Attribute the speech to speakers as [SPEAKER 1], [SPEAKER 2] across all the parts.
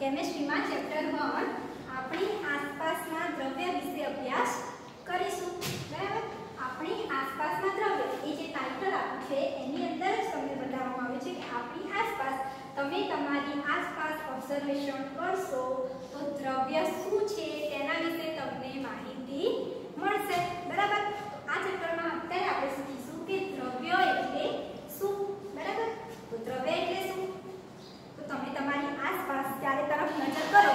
[SPEAKER 1] કેમેસ્ટ્રીમાં chapter 1 આપણી આસપાસના દ્રવ્ય વિશે અભ્યાસ કરીશું. બરાબર? આપણી આસપાસના દ્રવ્ય, એ જે ટાઇટલ આપ્યું છે, એની અંદર જ તમને બતાવવામાં આવ્યું છે કે આપણી આસપાસ તમે તમારી આસપાસ ઓબ્ઝર્વેશન કરશો તો દ્રવ્ય શું છે તેના વિશે તમને માહિતી મળશે. બરાબર? તો આ ચેપ્ટરમાં અત્યારે આપણે શીખીશું કે દ્રવ્ય એટલે શું? બરાબર? તો દ્રવ્ય એટલે શું? તમારી આસપાસ ચારે તરફ નજર કરો.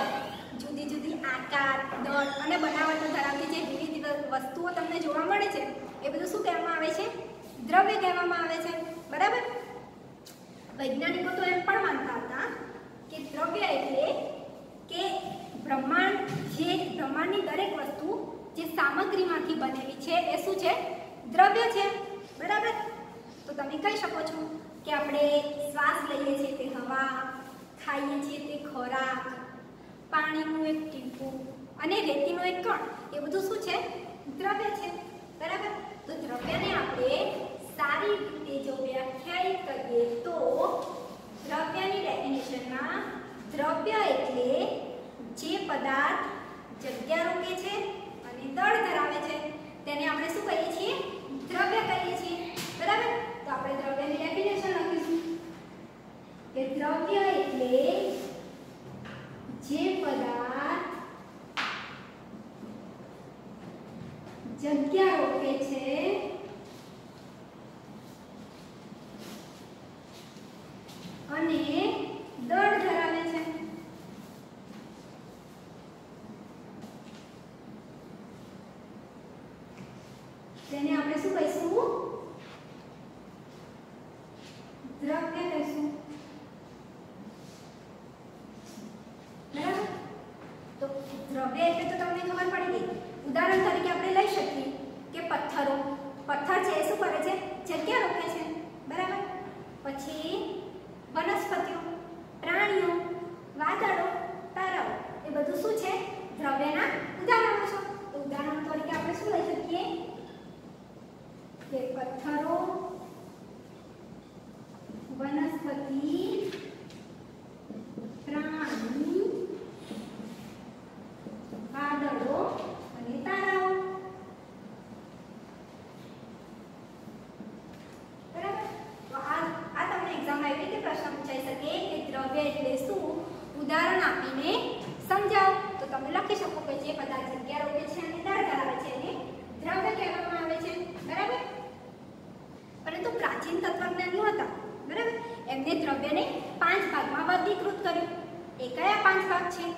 [SPEAKER 1] જુદી જુદી આકાર, દળ અને બનાવટો ધરાવતી જે વિવિધ વસ્તુઓ તમને જોવા મળે છે, એ બધું શું કહેવામાં આવે છે? દ્રવ્ય કહેવામાં આવે છે. બરાબર? વૈજ્ઞાનિકો તો એમ પણ માનતા હતા કે દ્રવ્ય એટલે કે બ્રહ્માંડ, જે બ્રહ્માંડની દરેક વસ્તુ જે સામગ્રીમાંથી બનેલી છે, એ શું છે? દ્રવ્ય છે. બરાબર? તો તમે કહી શકો છો કે આપણે શ્વાસ લઈએ છીએ તે હવા ખાઈએ છીએ તે ખોરાક, પાણીનું એક ટીપું અને રેતીનું એક કણ. એ બધું શું છે? દ્રવ્ય છે. બરાબર? તો દ્રવ્યને આપણે સારી રીતે જો વ્યાખ્યાયિત કરીએ તો દ્રવ્યની ડેફિનેશનમાં દ્રવ્ય એટલે જે પદાર્થ જગ્યા રોકે છે અને દળ ધરાવે છે. તેને આપણે શું કહીએ છીએ? દ્રવ્ય કહીએ છીએ. બરાબર? તો આપણે દ્રવ્યની ડેફિનેશન લખીશું. કે દ્રવ્ય એટલે જે પદાર્થ જગ્યા રોકે છે અને દળ ધરાવે છે તેને આપણે શું કહીશું દ્રવ્ય કહીશું બરાબર તો દ્રવ્ય એટલે તો તમને ખબર પડી ગઈ ઉદાહરણ તરીકે આપણે લઈ શકીએ કે પથ્થરો પથ્થર છે એ શું કરે છે જગ્યા રોકે છે બરાબર પછી વનસ્પતિઓ પ્રાણીઓ વાદળો તારાઓ એ બધું શું છે દ્રવ્યના ઉદાહરણો છે તો ઉદાહરણ તરીકે આપણે શું લઈ શકીએ કે પથ્થરો વનસ્પતિ પ્રાણી વાદળો અને તારાઓ બરાબર તો આ આ તમને એક્ઝામ આવી રીતે પ્રશ્ન પૂછાઈ શકે કે દ્રવ્ય એટલે શું ઉદાહરણ આપીને સમજાવો તો તમે લખી શકો કે જે પદાર્થ જગ્યા રોકે છે અને દળ ધરાવે છે એને દ્રવ્ય કહેવામાં આવે છે બરાબર પરંતુ પ્રાચીન તત્વજ્ઞાનીઓ હતા બરાબર એમને દ્રવ્યને પાંચ ભાગમાં વર્ગીકૃત કર્યું એ કયા પાંચ ભાગ છે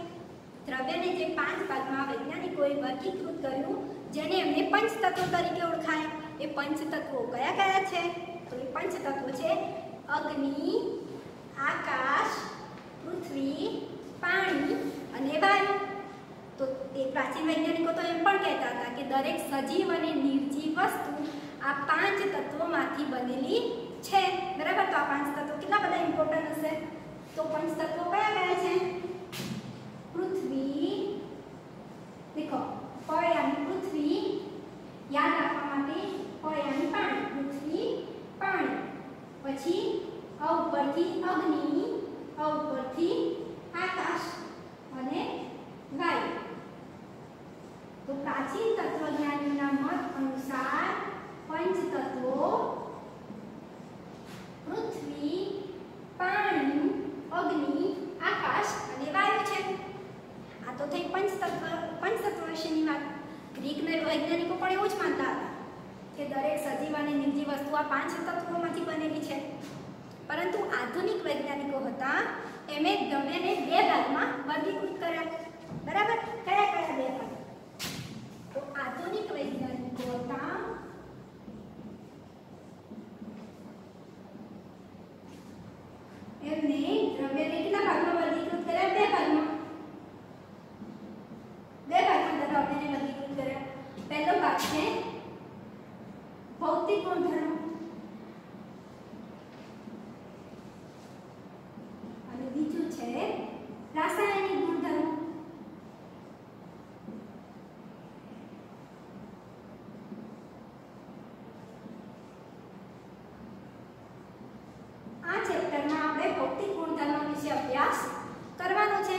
[SPEAKER 1] દ્રવ્યને જે પાંચ ભાગમાં વૈજ્ઞાનિકોએ વર્ગીકૃત કર્યું જેને એમને પંચતત્વો તરીકે ઓળખાય એ પંચતત્વો કયા કયા છે તો એ પંચતત્વો છે અગ્નિ આકાશ પૃથ્વી પાણી અને વાયુ તો તે પ્રાચીન વૈજ્ઞાનિકો તો એમ પણ કહેતા હતા કે દરેક સજીવ અને નિર્જીવ વસ્તુ આ પાંચ તત્વોમાંથી બનેલી છે. બરાબર? તો આ પાંચ તત્વો કેટલા બધા ઇમ્પોર્ટન્ટ હશે? તો પાંચ તત્વો કયા કયા છે? પૃથ્વી, દેખો પયાની પૃથ્વી યાદ રાખવા માટે પયાની પાણી, પૃથ્વી, પાણી. પછી અ ઉપરથી અગ્નિ અ ઉપરથી આકાશ અને વાયુ. તો પ્રાચીન તત્વજ્ઞાનીઓના મત અનુસાર પંચ તત્વો પૃથ્વી, પાણી, અગ્નિ, આકાશ અને વાયુ છે. આ તો થઈ પંચતત્વ પંચતત્વ વિશેની વાત. ગ્રીક ને વૈજ્ઞાનિકો પણ એવું જ માનતા હતા કે દરેક સજીવ અને નિર્જીવ વસ્તુ આ પાંચ તત્વોમાંથી બનેલી છે. પરંતુ આધુનિક વૈજ્ઞાનિકો હતા, એમણે ગમેને બે ભાગમાં વર્ગીકૃત કર્યા. બરાબર? કયા કયા બે ભાગ? આધુનિક વૈજ્ઞાનિકો હતા એમને દ્રવ્યને કેટલા ભાગમાં વર્ગીકૃત કર્યા બે ભાગમાં બે ભાગમાં દ્રવ્યને વર્ગીકૃત કર્યા પહેલો ભાગ છે ભૌતિક ગુણધર્મો અને બીજું છે રાસાયણિક ગુણધર્મો આ ચેપ્ટરમાં આપણે ભૌતિક ગુણધર્મો વિશે અભ્યાસ કરવાનો છે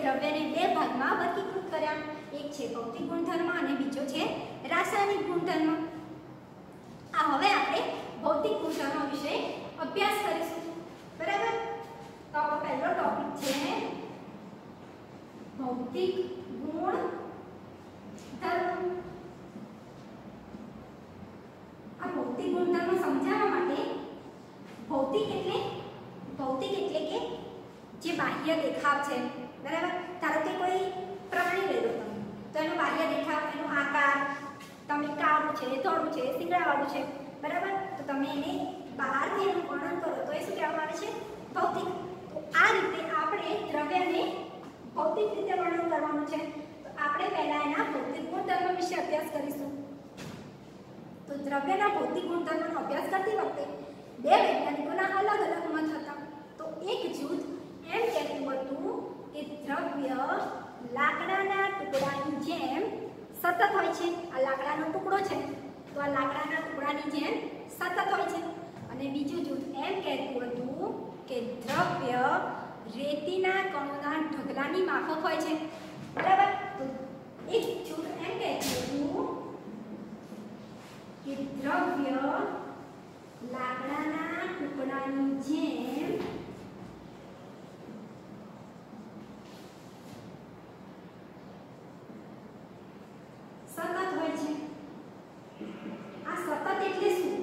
[SPEAKER 1] દ્રવ્યને ભાગમાં વર્ગીકૃત કર્યા. એક છે ભૌતિક ગુણધર્મ અને બીજો છે રાસાયણિક ગુણધર્મ. આ હવે આપણે ભૌતિક ગુણધર્મ વિશે અભ્યાસ કરીશું. બરાબર? તો આપણો પહેલો ટોપિક છે ભૌતિક ગુણ ધર્મ આ ભૌતિક ગુણધર્મ સમજાવવા માટે ભૌતિક એટલે ભૌતિક એટલે કે જે બાહ્ય દેખાવ છે. બરાબર? ધારો કે કોઈ પ્રાણી લઈ લો તમે. તો એનો બાહ્ય દેખાવ, એનો આકાર, તમે કાળું છે, ધોળું છે સિંગડાવાળું છે. બરાબર? તો તમે એને બહારથી એનું વર્ણન કરો. તો એ શું કહેવામાં આવે છે? ભૌતિક. તો આ રીતે આપણે દ્રવ્યને ભૌતિક રીતે વર્ણન કરવાનું છે. તો આપણે પહેલાં એના ભૌતિક ગુણધર્મ વિશે અભ્યાસ કરીશું. તો દ્રવ્યના ભૌતિક ગુણધર્મનો અભ્યાસ કરતી વખતે બે વૈજ્ઞાનિકોના અલગ અલગ મત હતા. તો એક જૂથ એમ કહેતું હતું કે દ્રવ્ય લાકડાના ટુકડાની જેમ સતત હોય છે. આ લાકડાનો ટુકડો છે. તો આ લાકડાના ટુકડાની જેમ સતત હોય છે. અને બીજું જૂથ એમ કહેતું હતું કે દ્રવ્ય રેતીના કણોના ઢગલાની માફક હોય છે. બરાબર? એક જૂથ એમ કહેતું હતું કે દ્રવ્ય લાકડાના ટુકડાની જેમ સતત હોય છે. આ સતત એટલે શું?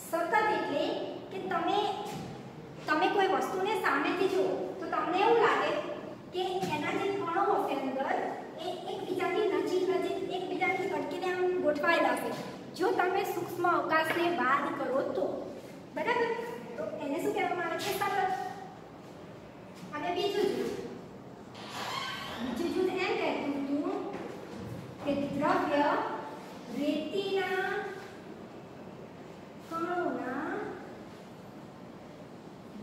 [SPEAKER 1] સતત એટલે કે તમે તમે કોઈ વસ્તુને સામેથી જુઓ, તો તમને એવું લાગે કે એના જે કણો હશે અંદર એ એકબીજાની નજીક નજીક, એકબીજાથી અટકીને આમ ગોઠવાયેલા હશે. જો તમે સૂક્ષ્મ અવકાશને બાદ કરો તો. બરાબર? તો એને શું કહેવામાં આવે છે? સતત અને બીજું જૂથ બીજું જૂથ એમ કહેતું હતું કે દ્રવ્ય રેતીના કણોના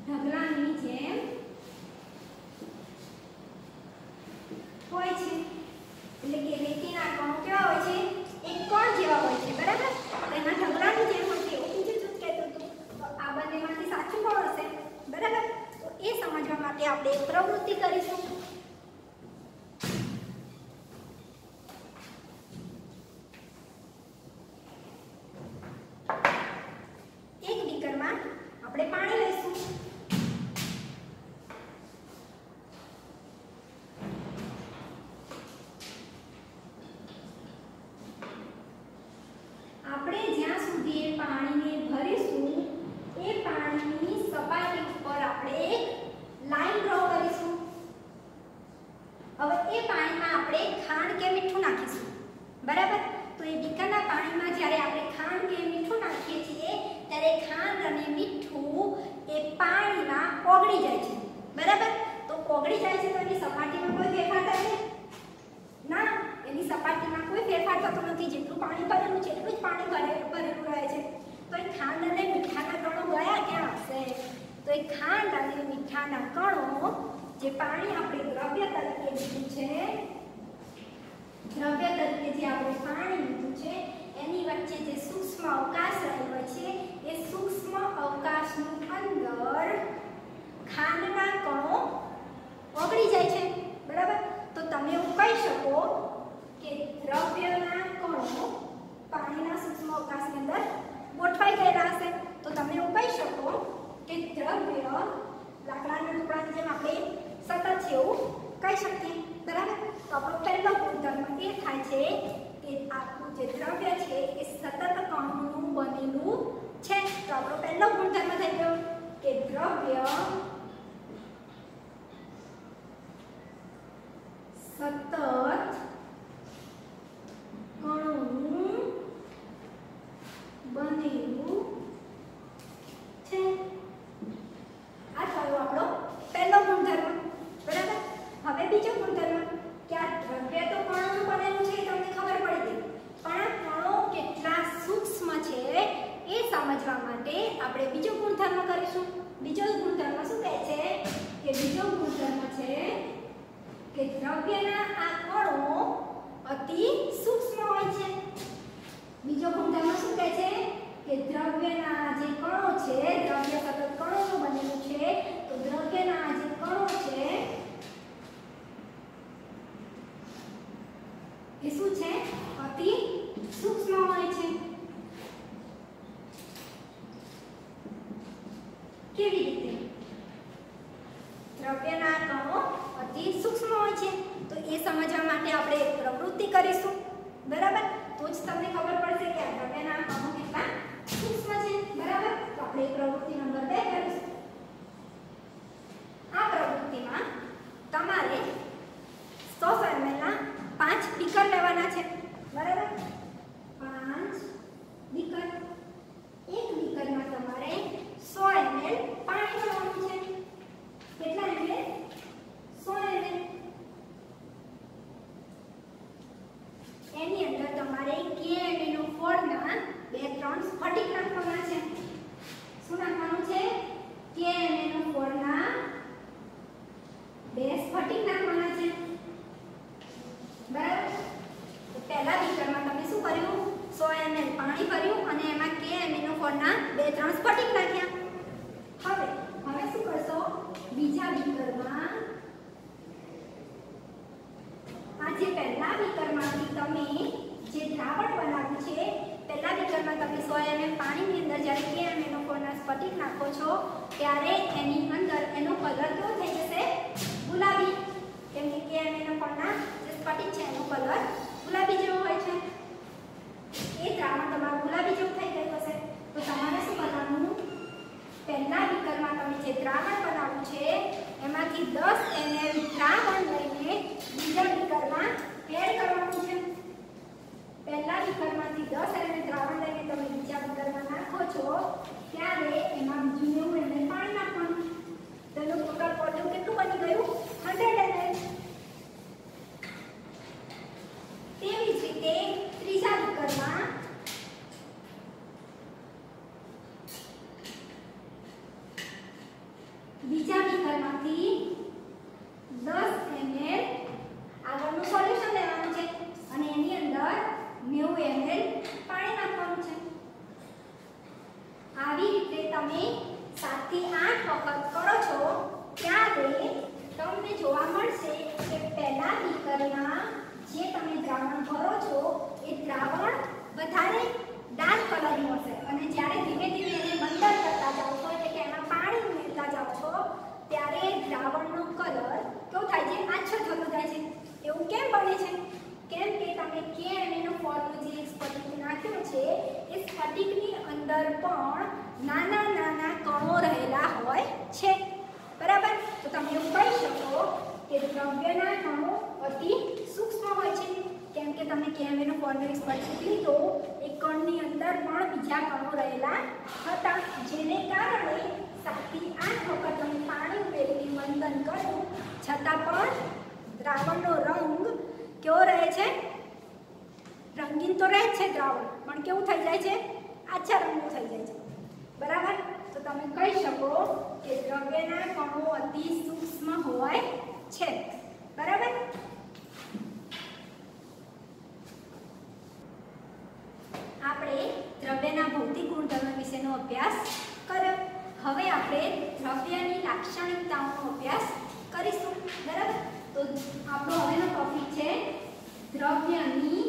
[SPEAKER 1] ઢગલાની જેમ હોય છે એટલે કે રેતીના કણો કેવા હોય છે એક કણ જેવા હોય છે બરાબર તો એના ઢગલાની જેમ હોય છે એવું બીજું જૂથ કહેતું હતું તો આ બંનેમાંથી સાચું કોણ હશે બરાબર તો એ સમજવા માટે આપણે એક પ્રવૃત્તિ કરીશું એક બીકરમાં આપણે પાણી લઈશું આપણે જ્યાં સુધી એ પાણીને ભરીશું એ પાણીની સપાટી ઉપર આપણે એક લાઈન ડ્રો કરીશું હવે એ પાણીમાં આપણે ખાંડ કે મીઠું નાખીશું બરાબર તો એ બીકરના પાણીમાં જ્યારે આપણે ખાંડ કે મીઠું નાખીએ છીએ ત્યારે ખાંડ અને મીઠું એ પાણીમાં ઓગળી જાય છે બરાબર તો ઓગળી જાય છે તો એની સપાટીમાં કોઈ ફેરફાર થાય છે ના એની સપાટીમાં કોઈ ફેરફાર થતો નથી જેટલું પાણી ભરેલું છે એટલું જ પાણી ભરે ભરેલું રહે છે તો એ ખાંડ અને મીઠાના કણો ગયા ક્યાં હશે તો એ ખાંડ અને મીઠાના કણો જે પાણી આપણે દ્રવ્ય તરીકે લીધું છે, દ્રવ્ય તરીકે જે આપણે પાણી લીધું છે, એની વચ્ચે જે સૂક્ષ્મ અવકાશ રહેલો છે, એ સૂક્ષ્મ અવકાશની અંદર ખાંડના કણો ઓગળી જાય છે. બરાબર? તો તમે એવું કહી શકો કે દ્રવ્યના કણો પાણીના સૂક્ષ્મ અવકાશની અંદર ગોઠવાઈ ગયેલા હશે. તો તમે એવું કહી શકો કે દ્રવ્ય લાકડાના ટુકડાની જેમ આપણે સતત છે એવું કહી શકીએ. બરાબર? તો આપણો પહેલો ગુણધર્મ એ થાય છે કે આપણું જે દ્રવ્ય છે એ સતત કણનું બનેલું છે. તો આપણો પહેલો ગુણધર્મ થઈ ગયો કે દ્રવ્ય સતત કણોનું બનેલું છે આ થયો આપણો પહેલો ગુણધર્મ બરાબર હવે બીજો ગુણધર્મ કે આ દ્રવ્ય તો કણોનું બનેલું છે એ તમને ખબર પડી ગઈ પણ આ કણો કેટલા સૂક્ષ્મ છે એ સમજવા માટે આપણે બીજો ગુણધર્મ કરીશું બીજો ગુણધર્મ શું કહે છે કે બીજો ગુણધર્મ છે કે દ્રવ્યના આ કણો અતિ સૂક્ષ્મ હોય છે બીજો ગુણધર્મ શું કહે છે કે દ્રવ્યના જે કણો છે દ્રવ્ય સતત કણોનું બનેલું છે તો દ્રવ્યના જે કણો છે કેવી રીતે દ્રવ્યના કણો અતિ સૂક્ષ્મ હોય છે તો એ સમજવા માટે આપણે એક પ્રવૃત્તિ કરીશું બરાબર તો જ તમને ખબર પડશે કે આ દ્રવ્યના કણો કેટલા સૂક્ષ્મ છે બરાબર તો આપણે એ પ્રવૃત્તિ નંબર 2 કરીશું આ પ્રવૃત્તિમાં તમારે 100 ml ના પાંચ બીકર લેવાના છે બરાબર પાંચ બીકર એક બીકરમાં તમારે 100 ml પાણી ભરવાનું છે કેટલા ml 100 ml એની અંદર તમારે KMA નો ફોડના બે ત્રણ સ્ફટિક નાખવાના છે શું નાખવાનું છે KMA નો ફોડના બે સ્ફટિક નાખવાના છે. બરાબર? તો પહેલા બીકરમાં તમે શું કર્યું? 100 ml પાણી ભર્યું અને એમાં KMA નો ફોડના બે ત્રણ સ્ફટિક નાખ્યા. હવે હવે શું કરશો? બીજા બીકરમાં આ જે પહેલા બીકરમાંથી તમે જે દ્રાવણ બનાવ્યું છે, પહેલા બીકરમાં તમે 100 ml પાણીની અંદર જ્યારે કે એનો કોના સ્ફટિક નાખો છો, ત્યારે એની અંદર એનો કલર કેવો થઈ જશે? ગુલાબી, કેમ કે કે એમ એના પરના જે સ્ફટિક છે એનો કલર ગુલાબી જેવો હોય છે. એ દ્રાવણ તમારું ગુલાબી જેવું થઈ ગયું હશે. તો તમારે શું કરવાનું પહેલા વિકલમાં તમે જે દ્રાવણ બનાવ્યું છે, એમાંથી 10 ml દ્રાવણ લઈને બીજા વિકલમાં એડ કરવાનું છે. પહેલા બીકરમાંથી 10 ml દ્રાવણ લઈને તમે બીજા વિકલમાં નાખો છો, ત્યારે એમાં બીજું 90 ml પાણી નાખવાનું. તેનું ટોટલ વોલ્યુમ કેટલું બની ગયું? 好再来来。કેમ કે અને એનો ફોર્મનો જે સ્ફટિક નાખ્યો છે, એ સ્ફટિકની અંદર પણ નાના નાના કણો રહેલા હોય છે. બરાબર? તો તમે એવું કહી શકો કે દ્રવ્યના કણો અતિ સૂક્ષ્મ હોય છે. કેમ કે તમે કેમ એનો ફોર્મનો સ્ફટિક લીધો, એ કણની અંદર પણ બીજા કણો રહેલા હતા. જેને કારણે સાતથી આઠ વખત તમે પાણી ઉમેરીને મંદન કર્યું છતાં પણ દ્રાવણનો રંગ કેવો રહે છે? રંગીન તો રહે છે દ્રાવણ, પણ કેવું થઈ જાય છે? આછા રંગનું થઈ જાય છે. બરાબર? તો તમે કહી શકો કે દ્રવ્યના કણો અતિ સૂક્ષ્મ હોય છે. બરાબર? આપણે દ્રવ્યના ભૌતિક ગુણધર્મ વિશેનો અભ્યાસ કર્યો. હવે આપણે દ્રવ્યની લાક્ષણિકતાઓનો અભ્યાસ કરીશું. બરાબર? તો આપણો હવેનો ટોપિક છે દ્રવ્યની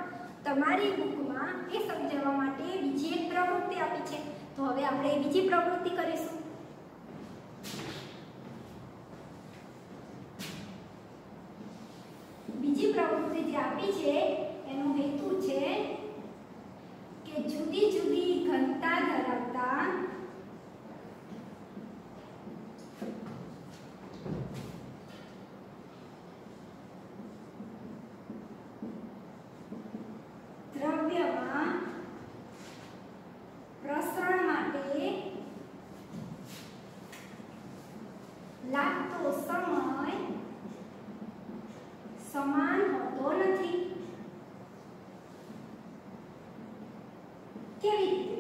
[SPEAKER 1] તમારી બુકમાં એ સમજાવવા માટે બીજી એક પ્રવૃત્તિ આપી છે. તો હવે આપણે બીજી પ્રવૃત્તિ કરીશું. બીજી પ્રવૃત્તિ જે આપી છે એનો હેતુ છે કે જુદી જુદી ઘનતા ધરાવતા દ્રવ્યમાં પ્રસરણ માટે લાગતો સમય સમાન હોતો નથી કેવી રીતે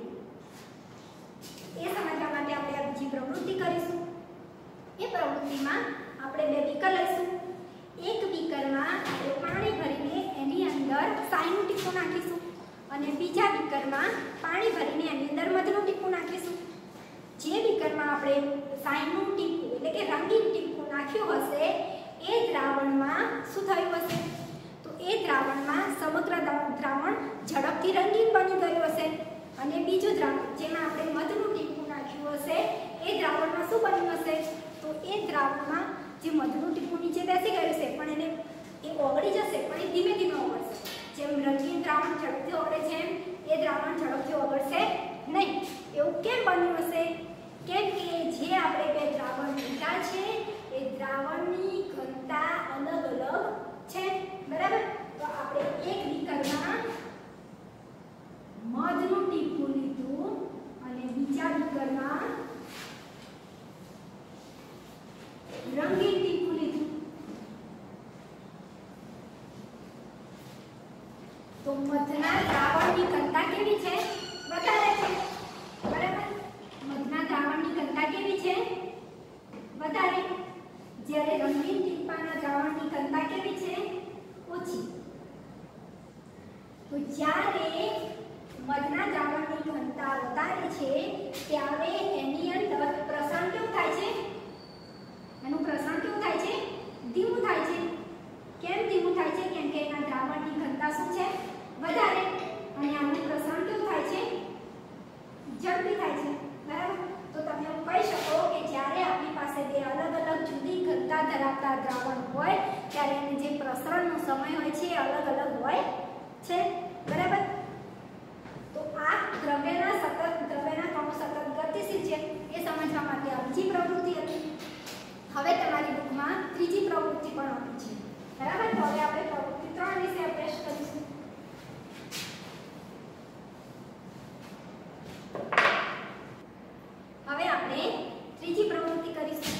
[SPEAKER 1] એ સમજવા માટે આપણે આ બીજી પ્રવૃત્તિ કરીશું એ પ્રવૃત્તિમાં આપણે બે બીકર લઈશું એક બીકરમાં આપણે પાણી ભરીને એની અંદર સાઈનું ટીપું નાખીશું અને બીજા બીજા બીકરમાં પાણી ભરીને એની અંદર મધનું ટીપું નાખીશું જે બીકરમાં આપણે સાઈનનું ટીપું એટલે કે રંગીન ટીપું નાખ્યું હશે એ દ્રાવણમાં શું થયું હશે તો એ દ્રાવણમાં સમગ્ર દ્રાવણ ઝડપથી રંગીન બની ગયું હશે. અને બીજું દ્રાવણ, જેમાં આપણે મધનું ટીપું નાખ્યું હશે, એ દ્રાવણમાં શું બન્યું હશે? તો એ દ્રાવણમાં જે મધનું ટીપું નીચે બેસી ગયું છે, પણ એને એ ઓગળી જશે, પણ એ ધીમે ધીમે ઓગળશે. જેમ રંગીન દ્રાવણ ઝડપથી ઓગળે છે, એમ એ દ્રાવણ ઝડપથી ઓગળશે નહીં. એવું કેમ બન્યું હશે? કેમ કે જે આપણે બે દ્રાવણ લીધા છે, એ દ્રાવણની ઘનતા અલગ અલગ છે. બરાબર? તો આપણે એક બીકરમાં મધનું ટીપું લીધું અને બીજા બીકરમાં રંગીન ટીપું લીધું. તો મધના દ્રાવણની ઘનતા કેવી છે? વધારે છે. બરાબર? મધના દ્રાવણની ઘનતા કેવી છે? વધારે જ્યારે રંગીન ટીપાના દ્રાવણની ઘનતા કેવી છે? ઓછી. તો જ્યારે મધના દ્રાવણની ઘનતા વધારે છે, ત્યારે એની અંદર પ્રસરણ કેવું થાય છે? એનું પ્રસરણ કેવું થાય છે? ધીમું થાય છે. કેમ ધીમું થાય છે? કેમ કે એના દ્રાવણની ઘનતા શું છે? વધારે. અને આનું પ્રસરણ કેવું થાય છે? ઝડપી થાય છે. બરાબર? તો તમે એવું કહી શકો કે જ્યારે આપણી પાસે બે અલગ અલગ જુદી ઘનતા ધરાવતા દ્રાવણ હોય, ત્યારે એને જે પ્રસરણનો સમય હોય છે એ અલગ અલગ હોય છે. બરાબર? આ દ્રવ્યના સતત, દ્રવ્યના કણો સતત ગતિશીલ છે એ સમજવા માટે આ બીજી પ્રવૃત્તિ હતી. હવે તમારી બુકમાં ત્રીજી પ્રવૃત્તિ પણ આપી છે. બરાબર? તો હવે આપણે પ્રવૃત્તિ ત્રણ વિશે અભ્યાસ કરીશું હવે આપણે ત્રીજી પ્રવૃત્તિ કરીશું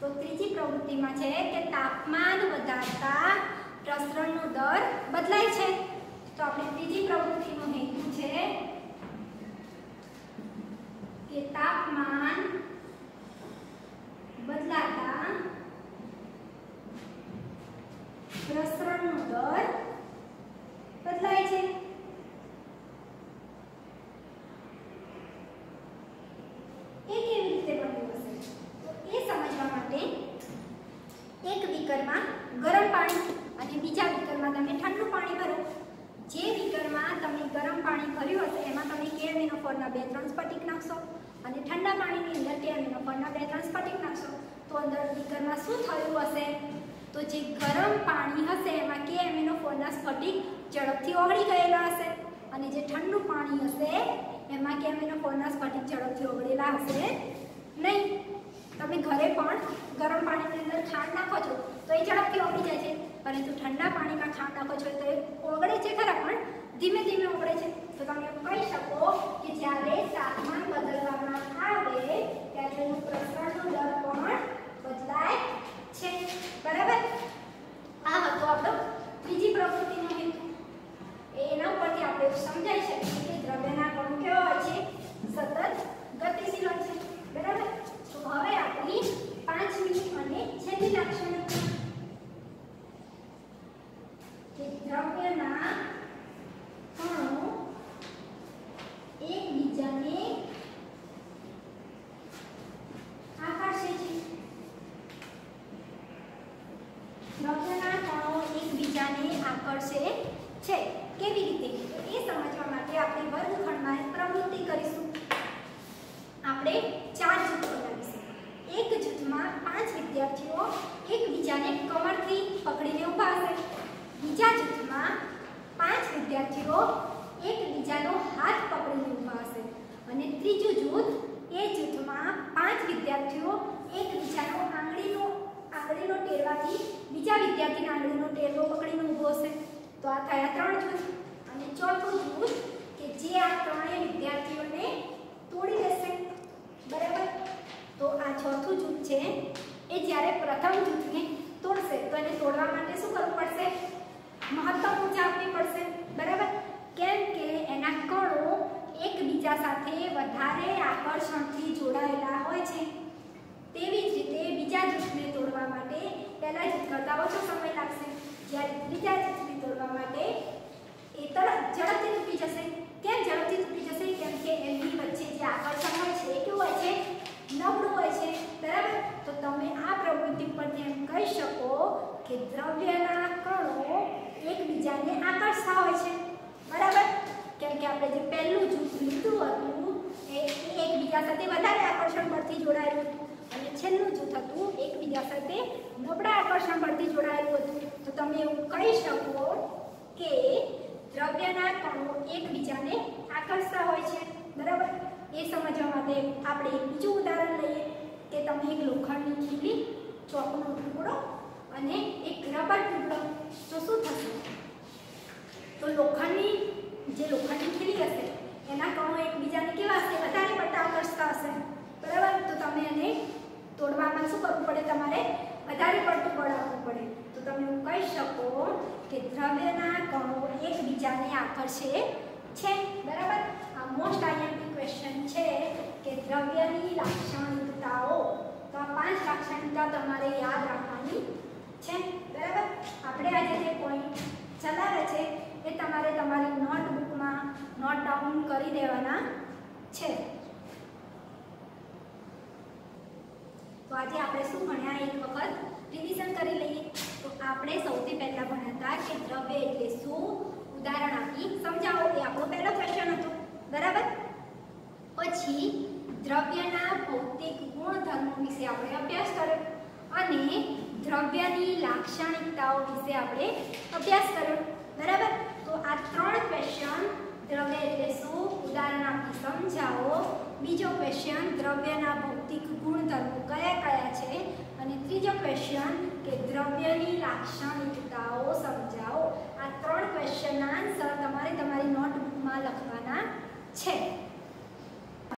[SPEAKER 1] તો ત્રીજી પ્રવૃત્તિમાં છે કે તાપમાન વધારતા પ્રસરણનો દર બદલાય છે તો આપણે ત્રીજી પ્રવૃત્તિનો હેતુ છે કે તાપમાન બદલાતા પ્રસરણનો દર બદલાય છે એ કેવી રીતે બન્યું હશે તો એ સમજવા માટે એક બીકરમાં ગરમ પાણી અને બીજા બીકરમાં તમે ઠંડુ પાણી ભરો જે બીકરમાં તમે ગરમ પાણી ભર્યું હશે એમાં તમે કેમિનોફોરના બે ત્રણ સ્ફટિક નાખશો અને ઠંડા પાણીની અંદર કેમિનોફોરના બે ત્રણ સ્ફટિક નાખશો. તો અંદર બીકરમાં શું થયું હશે? તો જે ગરમ પાણી હશે એમાં કેમિનોફોરના સ્ફટિક ઝડપથી ઓગળી ગયેલા હશે. અને જે ઠંડુ પાણી હશે એમાં કેમિનોફોરના સ્ફટિક ઝડપથી ઓગળેલા હશે નહીં. તમે ઘરે પણ ગરમ પાણીની અંદર ખાંડ નાખો છો તો એ ઝડપથી ઓગળી જાય છે. પરંતુ ઠંડા પાણીમાં ખાંડ નાખો છો તો એ ઓગળે છે ખરા પણ ધીમે ધીમે ઓગળે છે. તો તમે એમ કહી શકો કે જ્યારે તાપમાન બદલવામાં આવે, ત્યારે તેનું પ્રસરણનો દર પણ બદલાય છે. બરાબર? આ હતો આપણો ત્રીજી પ્રવૃત્તિનો હેતુ. એના ઉપરથી આપણે સમજાઈ શકીએ કે દ્રવ્યના કણો કેવા હોય છે? સતત ગતિશીલ છે. બરાબર? તો હવે આપણી પાંચમી અને છેલ્લી લાક્ષણિકતા કે દ્રવ્યના કણો એકબીજાને આકર્ષે છે દ્રવ્યના કણો એકબીજાને આકર્ષે છે કેવી રીતે તો એ સમજવા માટે આપણે વર્ગખંડમાં એક પ્રવૃત્તિ કરીશું આપણે ચાર જૂથ બનાવીશું એક જૂથમાં પાંચ વિદ્યાર્થીઓ એકબીજાને કમરથી પકડીને ઊભા હશે બીજા જૂથમાં પાંચ વિદ્યાર્થીઓ એકબીજાનો હાથ પકડીને ઊભા હશે અને ત્રીજું જૂથ એ જૂથમાં પાંચ વિદ્યાર્થીઓ એકબીજાનો આંગળીનો આંગળીનો ટેરવાથી બીજા વિદ્યાર્થીના આંગળીનો ટેરવો પકડીને ઊભો હશે તો આ થયા ત્રણ જૂથ અને ચોથું જૂથ કે જે આ ત્રણેય વિદ્યાર્થીઓને તોડી દેશે બરાબર તો આ ચોથું જૂથ છે એ જ્યારે પ્રથમ જૂથને તોડશે તો એને તોડવા માટે શું કરવું પડશે મહત્તમ ઊર્જા આપવી પડશે બરાબર કેમ કે એના કણો એકબીજા સાથે વધારે આકર્ષણથી જોડાયેલા હોય છે તેવી જ રીતે બીજા જૂથને તોડવા માટે પહેલા જ કરતાં ઓછો સમય લાગશે. જ્યારે ત્રીજા જૂથને દોરવા માટે એ તરત ઝડપથી તૂટી જશે. કેમ ઝડપથી તૂટી જશે? કેમ કે એમની વચ્ચે જે આકર્ષણ હોય છે, એ કેવું હોય છે? નબળું હોય છે. બરાબર? તો તમે આ પ્રવૃત્તિ પરથી એમ કહી શકો કે દ્રવ્યના કણો એકબીજાને આકર્ષતા હોય છે. બરાબર? કેમ કે આપણે જે પહેલું જૂથ લીધું હતું, એ એકબીજા સાથે વધારે આકર્ષણ પરથી જોડાયેલું હતું. અને છેલ્લું એકબીજા સાથે નબળા આકર્ષણ પરથી જોડાયેલું હતું. તો તમે એવું કહી શકો કે દ્રવ્યના કણો એકબીજાને આકર્ષતા હોય છે. બરાબર? એ સમજવા માટે આપણે બીજું ઉદાહરણ લઈએ કે તમે એક લોખંડની ખીલી ચોકનો ટુકડો અને એક રબર ટુકડો. તો શું થશે? તો લોખંડની, જે લોખંડની ખીલી હશે, એના કણો એકબીજાને કેવા હશે? વધારે પડતા આકર્ષતા હશે. બરાબર? તો તમે એને તોડવામાં શું કરવું પડે? તમારે વધારે પડતું બળ આપવું પડે. તો તમે એવું કહી શકો કે દ્રવ્યના કણો એકબીજાને આકર્ષે છે. બરાબર? આ મોસ્ટ આઈએમપી ક્વેશ્ચન છે કે દ્રવ્યની લાક્ષણિકતાઓ. તો આ પાંચ લાક્ષણિકતા તમારે યાદ રાખવાની છે. બરાબર? આપણે આજે જે પોઈન્ટ ચલાવે છે, એ તમારે તમારી નોટબુકમાં નોટ ડાઉન કરી દેવાના છે. તો આજે આપણે શું ભણ્યા એક વખત? રિવિઝન કરી લઈએ. તો આપણે સૌથી પહેલા ભણ્યા હતા કે દ્રવ્ય એટલે શું? ઉદાહરણ આપી સમજાવો. એ આપણો પહેલો ક્વેશ્ચન હતો. બરાબર? પછી દ્રવ્યના ભૌતિક ગુણધર્મો વિશે આપણે અભ્યાસ કર્યો અને દ્રવ્યની લાક્ષણિકતાઓ વિશે આપણે અભ્યાસ કર્યો. બરાબર? તો આ ત્રણ ક્વેશ્ચન દ્રવ્ય એટલે શું? ઉદાહરણ આપી સમજાવો. બીજો ક્વેશ્ચન દ્રવ્યના ભૌતિક ભૌતિક ગુણધર્મો કયા કયા છે? અને ત્રીજો ક્વેશ્ચન કે દ્રવ્યની લાક્ષણિકતાઓ સમજાવો. આ ત્રણ ક્વેશ્ચનના આન્સર તમારે તમારી નોટબુકમાં લખવાના છે.